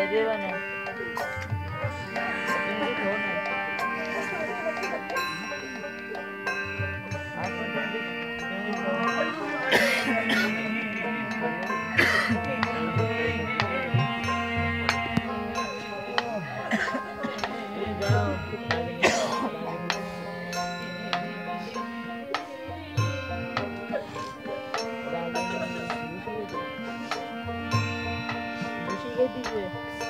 everyone else. Maybe.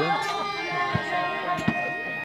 oldu.